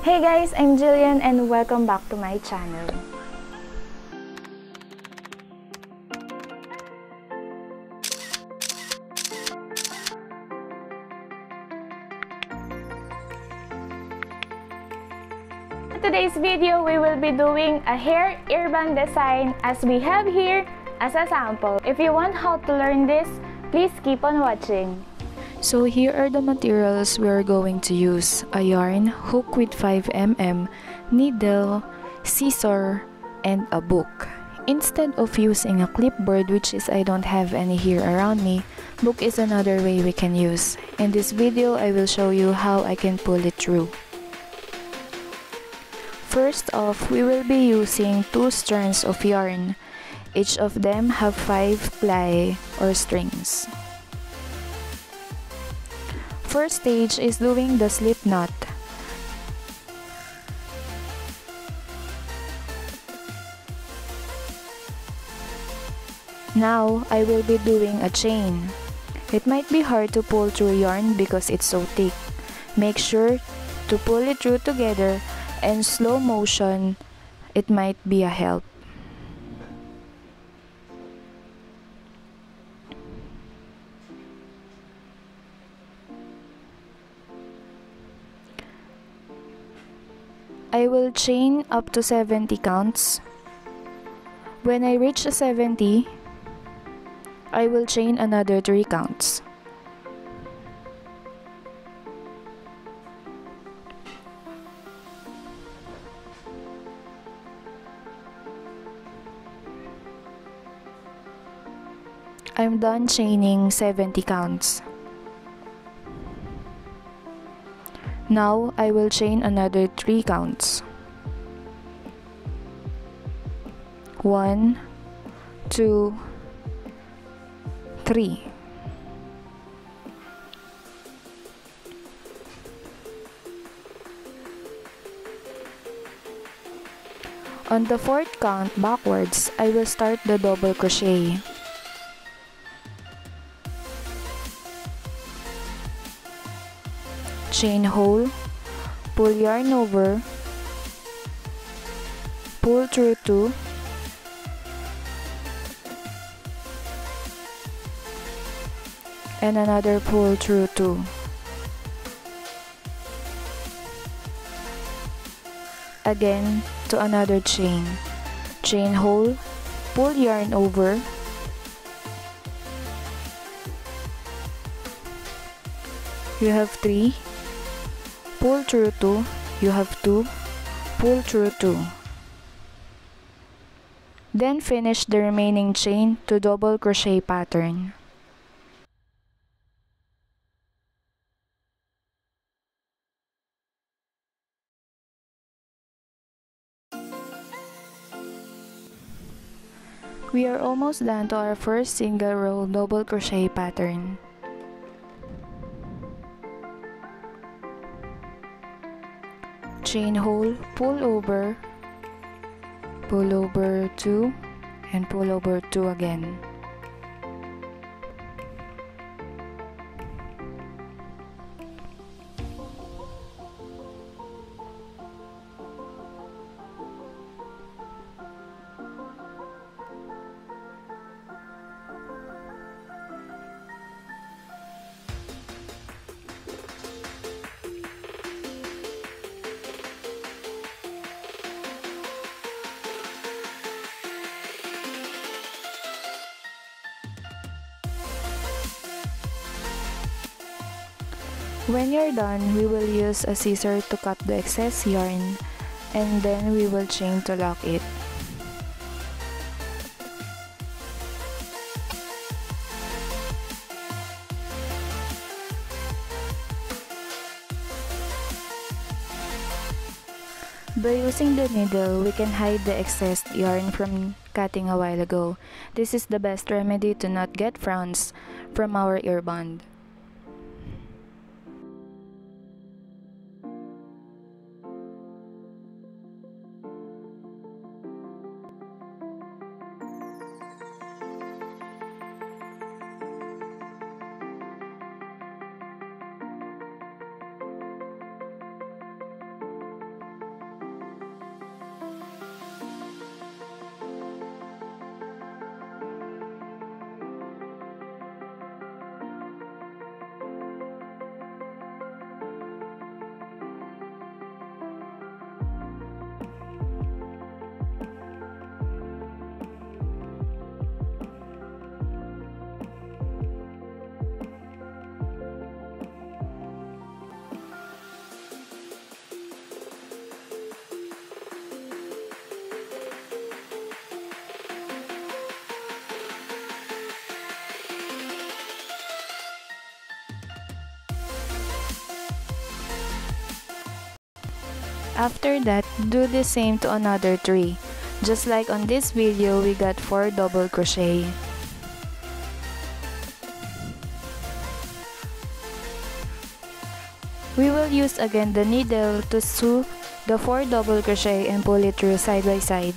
Hey guys, I'm Gillian and welcome back to my channel. In today's video, we will be doing a hair earband design as we have here as a sample. If you want how to learn this, please keep on watching. So here are the materials we are going to use. A yarn, hook with 5mm, needle, scissor, and a book. Instead of using a clipboard which is I don't have any here around me, book is another way we can use. In this video, I will show you how I can pull it through. First off, we will be using two strands of yarn. Each of them have 5 ply or strings. First stage is doing the slip knot. Now, I will be doing a chain. It might be hard to pull through yarn because it's so thick. Make sure to pull it through together and slow motion, it might be a help. I will chain up to 70 counts. When I reach 70, I will chain another 3 counts. I'm done chaining 70 counts. Now I will chain another 3 counts. 1 2 3 On the fourth count backwards, I will start the double crochet. Chain hole, pull yarn over, pull through 2, and another pull through 2. Again to another chain. Chain hole, pull yarn over, you have 3 pull through 2 you have 2 pull through 2 then finish the remaining chain to double crochet pattern We are almost done to our first single row double crochet pattern. Chain hole pull over pull over 2 and pull over 2 again When you're done, we will use a scissor to cut the excess yarn and then we will chain to lock it. By using the needle, we can hide the excess yarn from cutting a while ago. This is the best remedy to not get frowns from our earband. After that, do the same to another 3. Just like on this video, we got 4 double crochet. We will use again the needle to sew the 4 double crochet and pull it through side by side.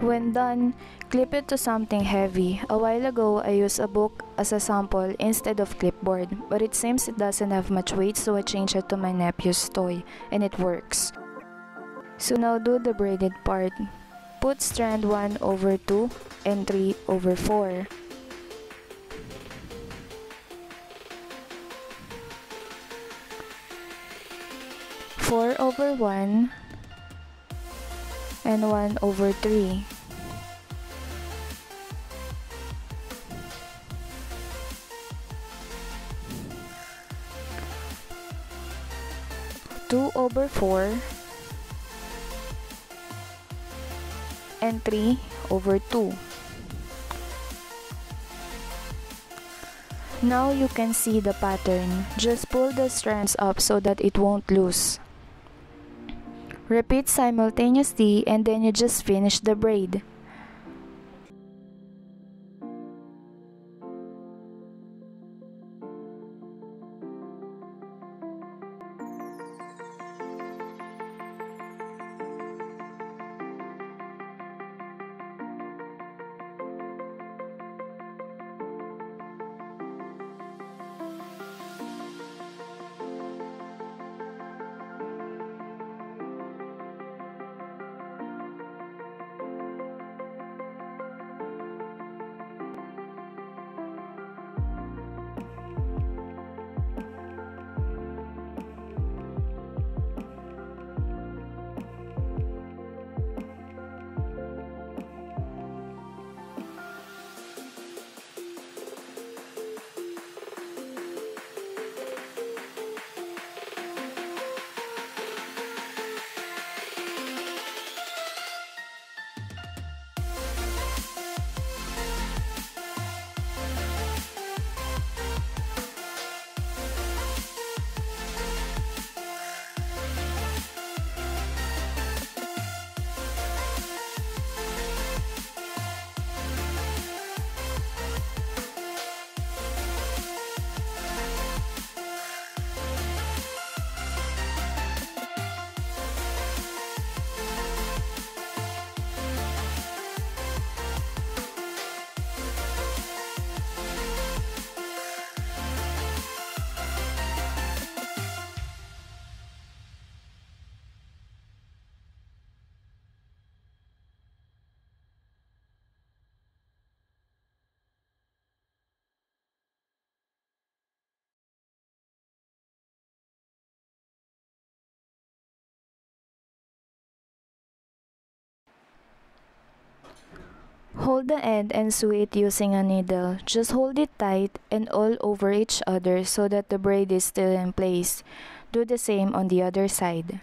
When done, clip it to something heavy. A while ago, I used a book as a sample instead of clipboard, but it seems it doesn't have much weight so I changed it to my nephew's toy, and it works. So now do the braided part. Put strand 1 over 2 and 3 over 4. Four over one and 1 over 3. Two over four and three over two. Now you can see the pattern. Just pull the strands up so that it won't loose. Repeat simultaneously and then you just finish the braid. Hold the end and sew it using a needle. Just hold it tight and all over each other so that the braid is still in place. Do the same on the other side.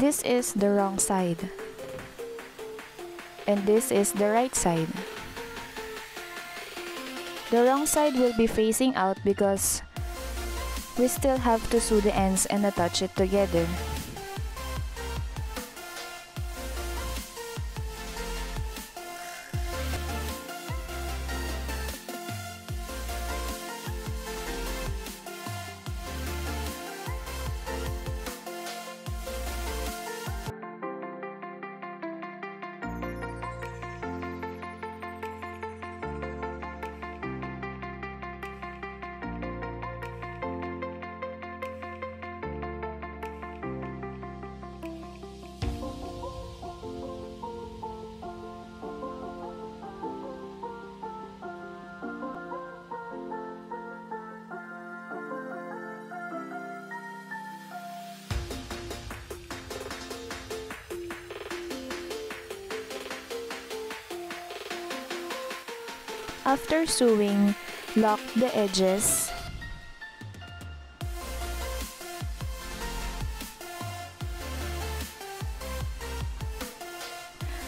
This is the wrong side. And this is the right side. The wrong side will be facing out because we still have to sew the ends and attach it together. After sewing, lock the edges.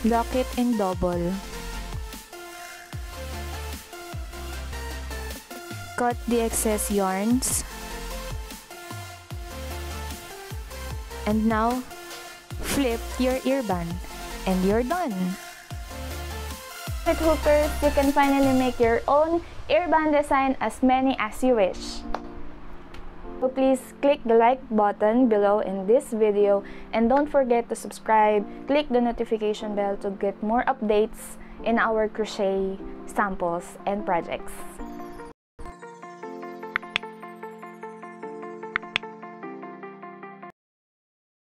Lock it in double. Cut the excess yarns. And now, flip your ear band. And you're done! With hookers, you can finally make your own earband design as many as you wish. So please click the like button below in this video and don't forget to subscribe, click the notification bell to get more updates in our crochet samples and projects.